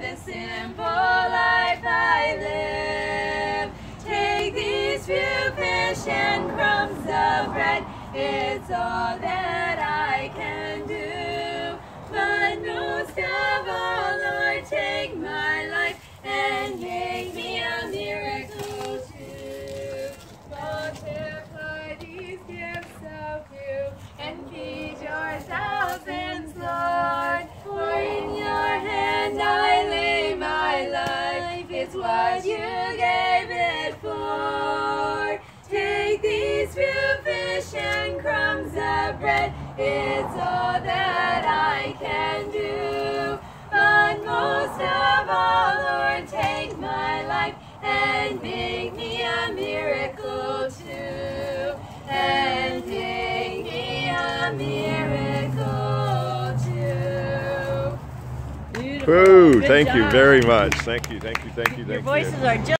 the simple life I live. Take these few fish and crumbs of bread, it's all that I can do. But most of all, Lord, take my It's what you gave it for. Take these few fish and crumbs of bread. It's all that I can do. But most of all, Lord, take my life and make me a miracle too. And make me a miracle Woo, Good thank you very much. Thank you, thank you, thank you, thank Your you. voices are just